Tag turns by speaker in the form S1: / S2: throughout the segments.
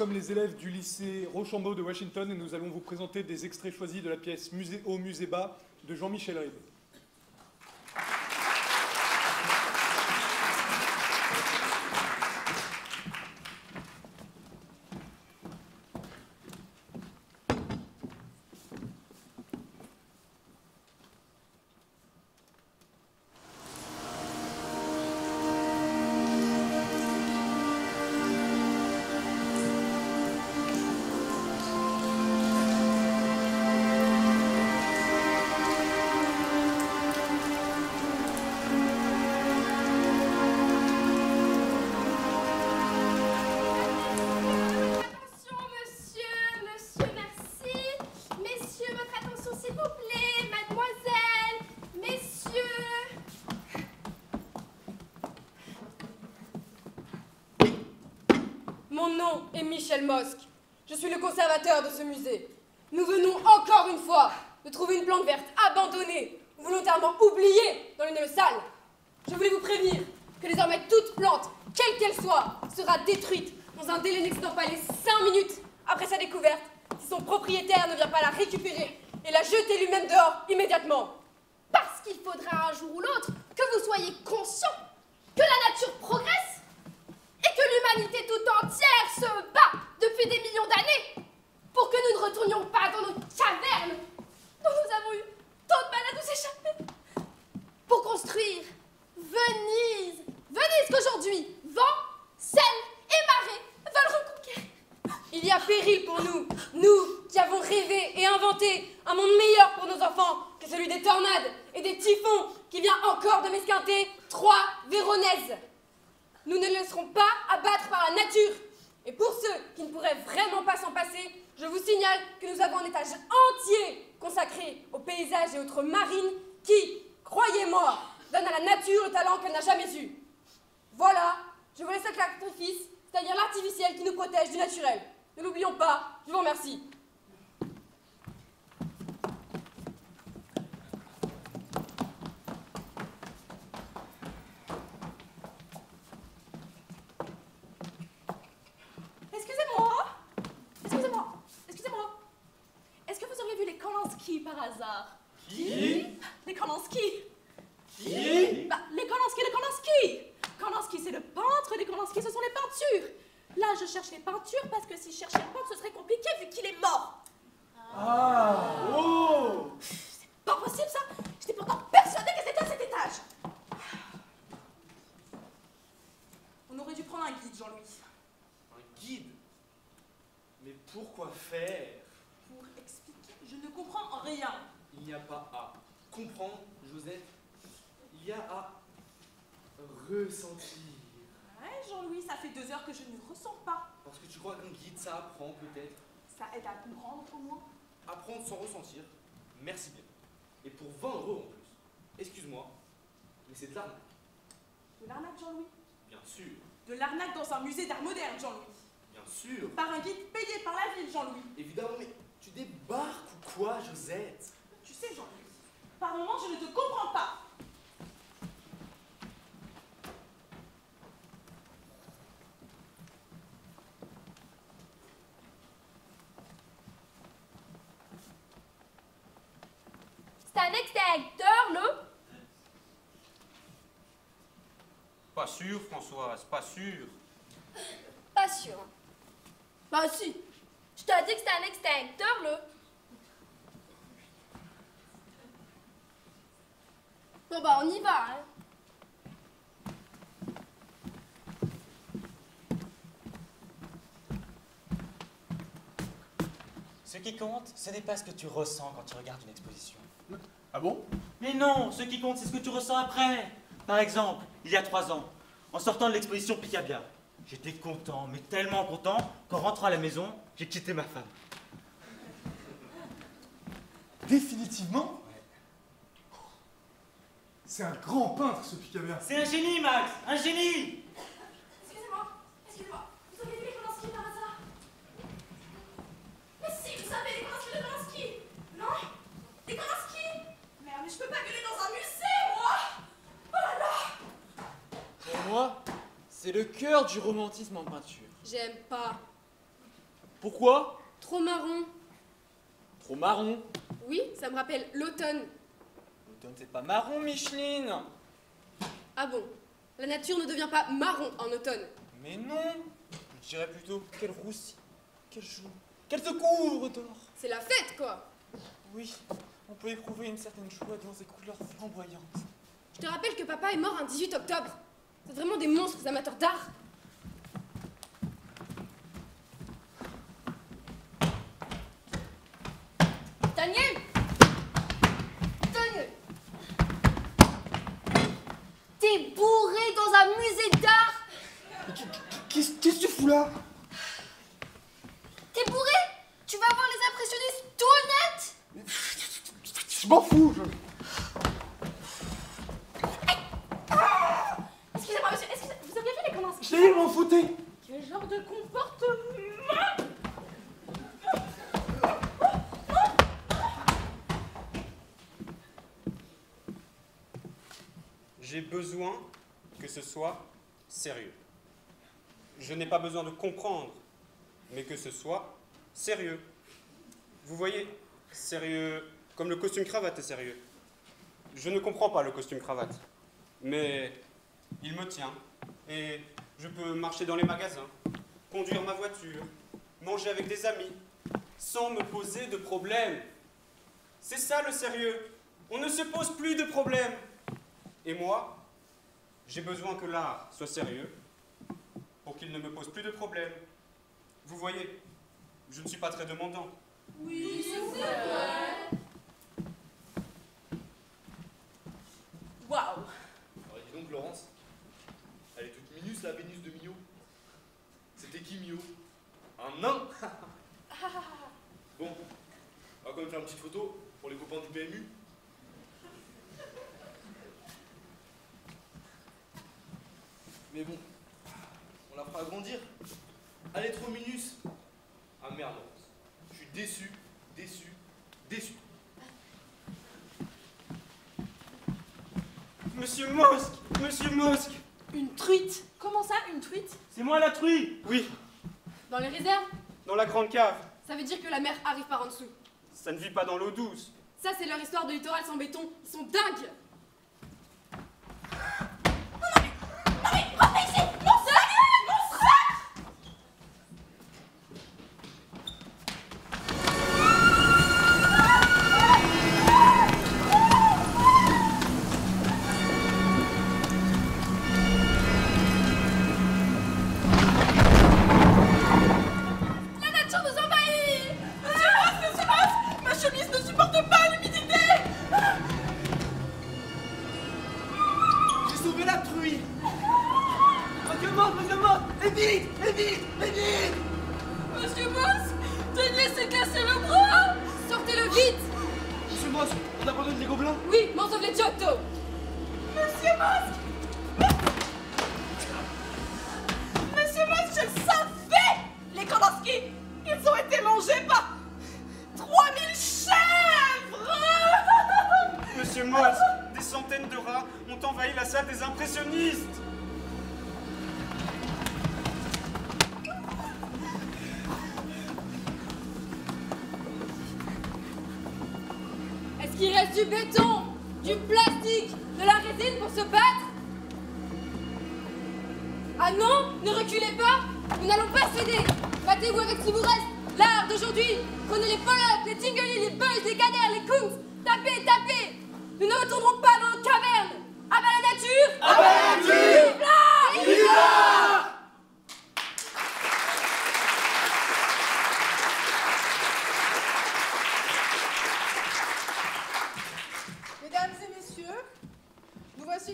S1: sommes les élèves du lycée Rochambeau de Washington et nous allons vous présenter des extraits choisis de la pièce Musée au musée bas de Jean-Michel Ribes.
S2: Nom est Michel Mosque. Je suis le conservateur de ce musée. Nous venons encore une fois de trouver une plante verte abandonnée, volontairement oubliée dans une salle. Je voulais vous prévenir que désormais toute plante, quelle qu'elle soit, sera détruite dans un délai n'excédant pas les 5 minutes après sa découverte si son propriétaire ne vient pas la récupérer et la jeter lui-même dehors immédiatement.
S3: Parce qu'il faudra un jour ou l'autre que vous soyez conscient que la nature progresse tout entière se bat depuis des millions d'années pour que nous ne retournions pas dans nos cavernes dont nous avons eu tant de mal à nous échapper. Pour construire Venise, Venise qu'aujourd'hui vent, sel et marée veulent reconquérir.
S2: Il y a péril pour nous, nous qui avons rêvé et inventé un monde meilleur pour nos enfants que celui des tornades et des typhons qui vient encore de m'esquinter trois Véronèses. Nous ne laisserons pas abattre par la nature. Et pour ceux qui ne pourraient vraiment pas s'en passer, je vous signale que nous avons un étage entier consacré aux paysages et autres marines qui, croyez-moi, donnent à la nature le talent qu'elle n'a jamais eu. Voilà, je vous laisse avec l'artifice, c'est-à-dire l'artificiel qui nous protège du naturel. Ne l'oublions pas, je vous remercie.
S4: Kolansky par hasard.
S5: Qui?
S4: Les Kolansky
S5: Qui?
S4: Bah, les Kolansky, les Kolansky Kolansky, c'est le peintre, les Kolansky, ce sont les peintures. Là, je cherche les peintures parce que si je cherchais le peintre, ce serait compliqué vu qu'il est mort.
S5: Ah. Oh.
S4: Pas possible, ça. J'étais pourtant persuadée que c'était à cet étage. On aurait dû prendre un guide, Jean-Louis,
S5: Un guide? Mais pourquoi faire
S4: pour expliquer. Je ne comprends rien
S5: Il n'y a pas à comprendre, Josette. Il y a à ressentir.
S4: Ouais, Jean-Louis, ça fait deux heures que je ne ressens pas.
S5: Parce que tu crois qu'un guide, ça apprend peut-être?
S4: Ça aide à comprendre au moins.
S5: Apprendre sans ressentir. Merci bien. Et pour 20 euros en plus. Excuse-moi, mais c'est de l'arnaque.
S4: De l'arnaque, Jean-Louis?
S5: Bien sûr,
S4: De l'arnaque dans un musée d'art moderne, Jean-Louis.
S5: bien sûr.
S4: Par un guide payé par la ville, Jean-Louis.
S5: Évidemment, mais tu débarques ou quoi, Josette?
S4: Tu sais, Jean-Louis, par moments, je ne te comprends pas.
S3: C'est un extincteur, le
S6: Pas sûr, Françoise, pas sûr.
S3: Pas sûr. Bah si. Je t'ai dit que c'était un extincteur, le. Bon bah on y va, hein.
S7: Ce qui compte, ce n'est pas ce que tu ressens quand tu regardes une exposition.
S1: Ah bon?
S7: Mais non, ce qui compte, c'est ce que tu ressens après. Par exemple, il y a trois ans, en sortant de l'exposition Picabia, j'étais content, mais tellement content qu'en rentrant à la maison, j'ai quitté ma femme.
S1: Définitivement? C'est un grand peintre, ce Picabia.
S7: C'est un génie, Max Un génie
S3: Excusez-moi, excusez-moi. Vous auriez vu les Polanski par hasard Mais si, vous savez, les Polanski de Polanski Non Les Polanski
S4: Merde, mais je peux pas gueuler dans un musée, moi Oh là là
S8: Pour moi, c'est le cœur du romantisme en peinture.
S2: J'aime pas.
S8: Pourquoi?
S2: Trop marron.
S8: Trop marron?
S2: Oui, ça me rappelle l'automne.
S8: L'automne, c'est pas marron, Micheline
S2: Ah bon? La nature ne devient pas marron en automne.
S8: Mais non Je dirais plutôt qu'elle roussit, qu'elle joue, qu'elle se couvre d'or.
S2: C'est la fête, quoi.
S8: Oui, on peut éprouver une certaine joie dans ces couleurs flamboyantes.
S2: Je te rappelle que papa est mort un 18 octobre. C'est vraiment des monstres, ces amateurs d'art.
S3: Daniel! Daniel! T'es bourré dans un musée d'art!
S1: Qu'est-ce qu'est-ce que tu fous là?
S3: T'es bourré! Tu vas voir les impressionnistes tout net!
S1: Je m'en fous je-
S4: Excusez-moi, monsieur, est-ce que vous avez vu les Kandinsky
S1: Je t'ai dit de m'en foutais
S4: Quel genre de comportement
S6: J'ai besoin que ce soit sérieux. Je n'ai pas besoin de comprendre, mais que ce soit sérieux. Vous voyez, sérieux, comme le costume cravate est sérieux. Je ne comprends pas le costume cravate, mais il me tient. Et je peux marcher dans les magasins, conduire ma voiture, manger avec des amis, sans me poser de problème. C'est ça le sérieux. On ne se pose plus de problèmes. Et moi, j'ai besoin que l'art soit sérieux pour qu'il ne me pose plus de problèmes. Vous voyez, je ne suis pas très demandant.
S4: Waouh
S5: Alors dis donc, Laurence, elle est toute minus la Vénus de Mio. Un nain Bon, on va quand même faire une petite photo pour les copains du PMU. Mais bon, on la fera agrandir. Est trop minus. Ah merde. Je suis déçu, déçu, déçu.
S6: Monsieur Mosque Monsieur Mosque
S4: Une truite Comment ça, une truite?
S7: C'est moi la truie
S6: Oui,
S2: Dans les réserves,
S6: dans la grande cave.
S2: ça veut dire que la mer arrive par en dessous.
S6: Ça ne vit pas dans l'eau douce.
S2: Ça, c'est leur histoire de littoral sans béton. Ils sont dingues Oui, Manzov les Giotto
S4: Monsieur Moss
S2: Du béton, du plastique, de la résine pour se battre. Ah non Ne reculez pas Nous n'allons pas céder. Battez-vous avec ce qui vous reste L'art d'aujourd'hui. Prenez les Pollock, les Tingoli, les Buzz, les Gader, les Kunz Tapez, tapez. Nous ne retournerons pas dans nos cavernes. À bas la nature. À bas la nature. Vive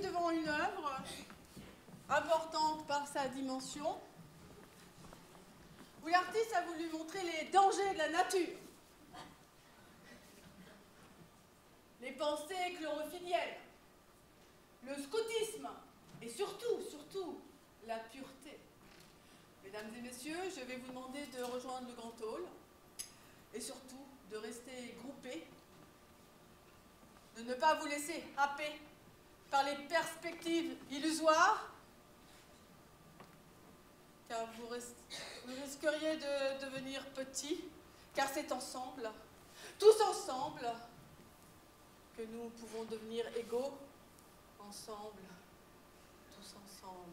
S9: devant une œuvre importante par sa dimension, où l'artiste a voulu montrer les dangers de la nature, les pensées chlorophylliennes, le scoutisme et surtout, surtout, la pureté. Mesdames et messieurs, je vais vous demander de rejoindre le grand hall et surtout de rester groupés de ne pas vous laisser happer par les perspectives illusoires, car vous vous risqueriez de devenir petit, car c'est ensemble, tous ensemble, que nous pouvons devenir égaux, ensemble, tous ensemble.